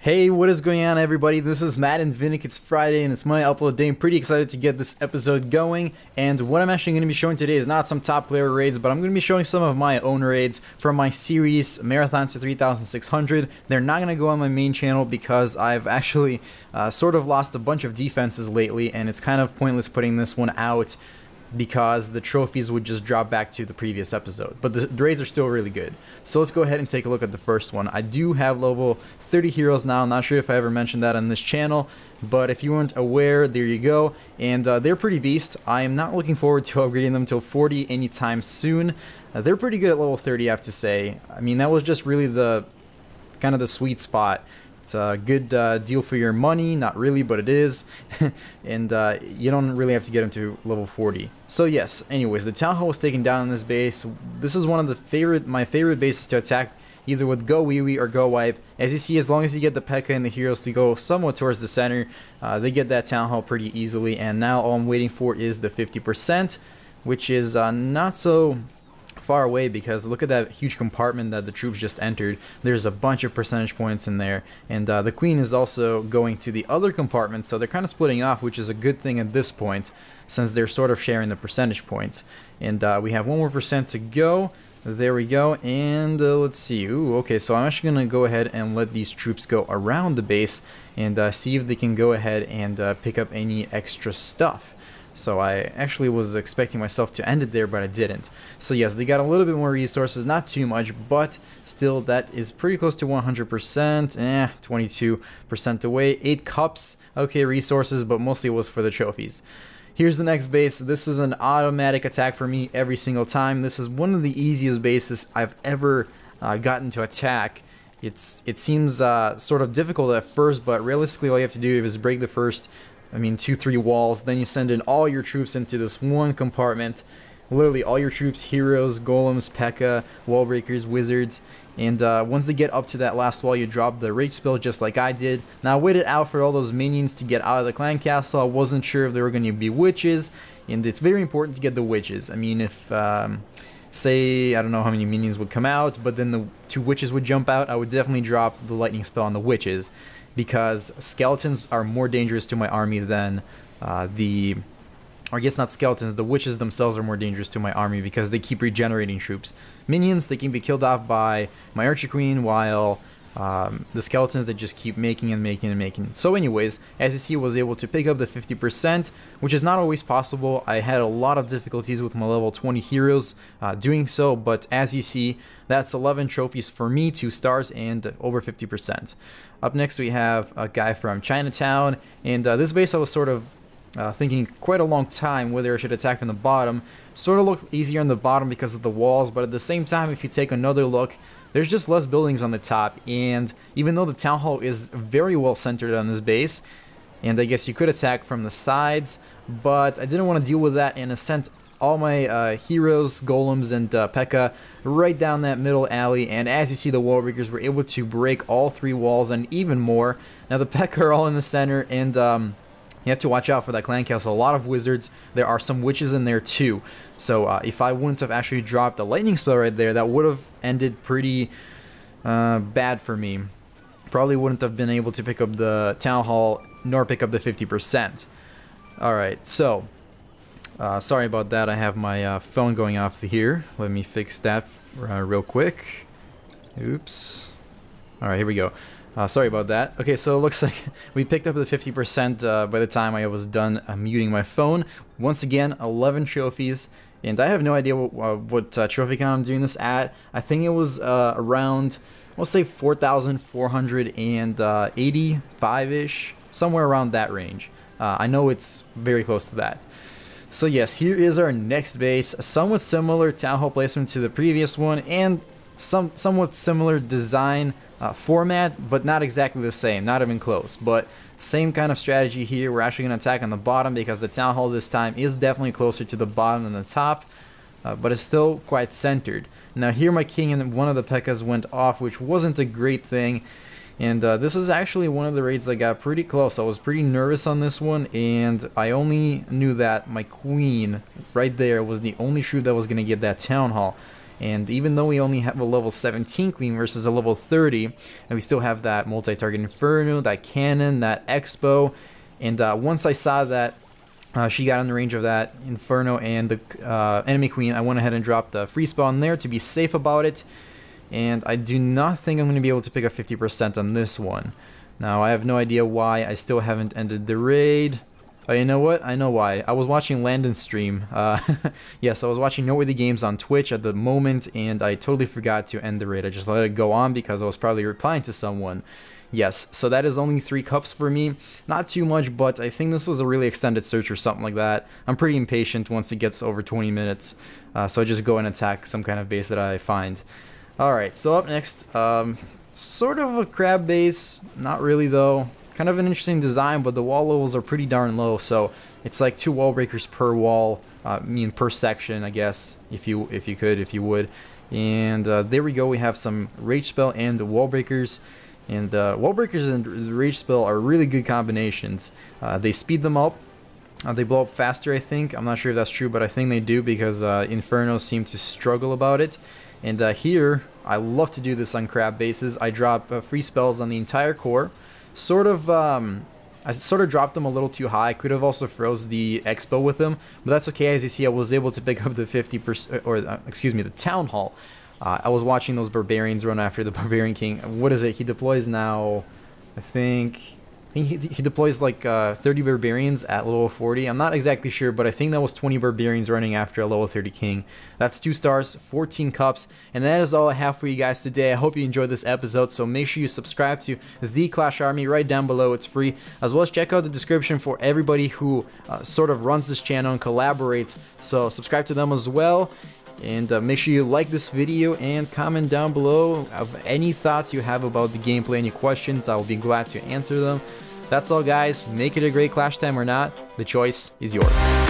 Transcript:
Hey, what is going on everybody? This is MaddenDvinik. It's Friday and it's my upload day. I'm pretty excited to get this episode going. And what I'm actually going to be showing today is not some top player raids, but I'm going to be showing some of my own raids from my series Marathon to 3600. They're not going to go on my main channel because I've actually uh, sort of lost a bunch of defenses lately and it's kind of pointless putting this one out because the trophies would just drop back to the previous episode. But the, the raids are still really good. So let's go ahead and take a look at the first one. I do have level 30 heroes now. Not sure if I ever mentioned that on this channel, but if you weren't aware, there you go. And uh, they're pretty beast. I am not looking forward to upgrading them till 40 anytime soon. Uh, they're pretty good at level 30, I have to say. I mean, that was just really the kind of the sweet spot it's a good uh, deal for your money, not really, but it is. and uh, you don't really have to get him to level 40. So yes, anyways, the Town Hall was taken down on this base. This is one of the favorite, my favorite bases to attack either with GoWiWi or GoWiPe. As you see, as long as you get the P.E.K.K.A and the heroes to go somewhat towards the center, uh, they get that Town Hall pretty easily. And now all I'm waiting for is the 50%, which is uh, not so far away because look at that huge compartment that the troops just entered. There's a bunch of percentage points in there. And uh, the queen is also going to the other compartment, so they're kind of splitting off, which is a good thing at this point since they're sort of sharing the percentage points. And uh, we have one more percent to go. There we go, and uh, let's see. Ooh, okay, so I'm actually going to go ahead and let these troops go around the base and uh, see if they can go ahead and uh, pick up any extra stuff. So I actually was expecting myself to end it there, but I didn't. So yes, they got a little bit more resources, not too much, but still that is pretty close to 100%, eh, 22% away. 8 cups, okay, resources, but mostly it was for the trophies. Here's the next base. This is an automatic attack for me every single time. This is one of the easiest bases I've ever uh, gotten to attack. It's It seems uh, sort of difficult at first, but realistically all you have to do is break the first I mean, two, three walls. Then you send in all your troops into this one compartment. Literally all your troops, heroes, golems, P.E.K.K.A, wall breakers, wizards. And uh, once they get up to that last wall, you drop the rage spell just like I did. Now I waited out for all those minions to get out of the clan castle. I wasn't sure if they were going to be witches. And it's very important to get the witches. I mean, if... Um, say, I don't know how many minions would come out, but then the two witches would jump out, I would definitely drop the lightning spell on the witches because skeletons are more dangerous to my army than uh, the or I guess not skeletons, the witches themselves are more dangerous to my army because they keep regenerating troops. Minions, they can be killed off by my Archer Queen, while um, the skeletons that just keep making and making and making. So anyways, as you see, was able to pick up the 50%, which is not always possible. I had a lot of difficulties with my level 20 heroes uh, doing so, but as you see, that's 11 trophies for me, 2 stars, and over 50%. Up next we have a guy from Chinatown, and uh, this base I was sort of uh, thinking quite a long time whether I should attack from the bottom. Sort of looked easier on the bottom because of the walls, but at the same time, if you take another look, there's just less buildings on the top, and even though the town hall is very well centered on this base, and I guess you could attack from the sides, but I didn't want to deal with that and I sent all my uh, heroes, golems, and uh, P.E.K.K.A right down that middle alley, and as you see the wall breakers were able to break all three walls and even more. Now the P.E.K.K.A are all in the center, and um, you have to watch out for that clan castle. A lot of wizards. There are some witches in there too. So uh, if I wouldn't have actually dropped a lightning spell right there, that would have ended pretty uh, bad for me. Probably wouldn't have been able to pick up the town hall nor pick up the 50%. Alright, so uh, sorry about that, I have my uh, phone going off here. Let me fix that uh, real quick. Oops. Alright, here we go. Uh, sorry about that. Okay, so it looks like we picked up the 50% uh, by the time I was done uh, muting my phone. Once again, 11 trophies. And I have no idea what, uh, what uh, trophy count I'm doing this at. I think it was uh, around, let's say 4,485-ish. Somewhere around that range. I know it's very close to that. So yes, here is our next base, somewhat similar town hall placement to the previous one, and some somewhat similar design uh, format, but not exactly the same, not even close. But same kind of strategy here. We're actually going to attack on the bottom because the town hall this time is definitely closer to the bottom than the top, uh, but it's still quite centered. Now here my king and one of the P.E.K.K.As went off, which wasn't a great thing. And uh, this is actually one of the raids that got pretty close. I was pretty nervous on this one, and I only knew that my queen right there was the only troop that was going to get that town hall. And even though we only have a level 17 queen versus a level 30, and we still have that multi-target Inferno, that cannon, that X-Bow, and uh, once I saw that uh, she got in the range of that Inferno and the uh, enemy queen, I went ahead and dropped the free spawn there to be safe about it. And I do not think I'm going to be able to pick up 50% on this one. Now, I have no idea why I still haven't ended the raid. Oh, you know what? I know why. I was watching Landon stream. Uh, yes, I was watching Noteworthy Games on Twitch at the moment, and I totally forgot to end the raid. I just let it go on because I was probably replying to someone. Yes, so that is only three cups for me. Not too much, but I think this was a really extended search or something like that. I'm pretty impatient once it gets over 20 minutes, uh, so I just go and attack some kind of base that I find. Alright, so up next, um, sort of a crab base, not really though. Kind of an interesting design, but the wall levels are pretty darn low, so it's like two wall breakers per wall, uh, I mean per section, I guess, if you if you could, if you would. And uh, there we go, we have some rage spell and the wall breakers. And uh, Wall Breakers and Rage Spell are really good combinations. Uh, they speed them up. Uh, they blow up faster, I think. I'm not sure if that's true, but I think they do because uh, Inferno seem to struggle about it. And uh, here, I love to do this on crab bases. I drop uh, freeze spells on the entire core. Sort of, um, I sort of dropped them a little too high. I could have also froze the X-Bow with them, but that's okay. As you see, I was able to pick up the 50%, or excuse me, the Town Hall. Uh, I was watching those barbarians run after the barbarian king. What is it? He deploys now, I think. Think he, he deploys like uh, 30 barbarians at level 40. I'm not exactly sure, but I think that was 20 barbarians running after a level 30 king. That's two stars, 14 cups, and that is all I have for you guys today. I hope you enjoyed this episode, so make sure you subscribe to The Clash Army right down below. It's free, as well as check out the description for everybody who uh, sort of runs this channel and collaborates. So subscribe to them as well. And uh, make sure you like this video and comment down below of any thoughts you have about the gameplay, any questions, I will be glad to answer them. That's all guys, make it a great clash time or not, the choice is yours.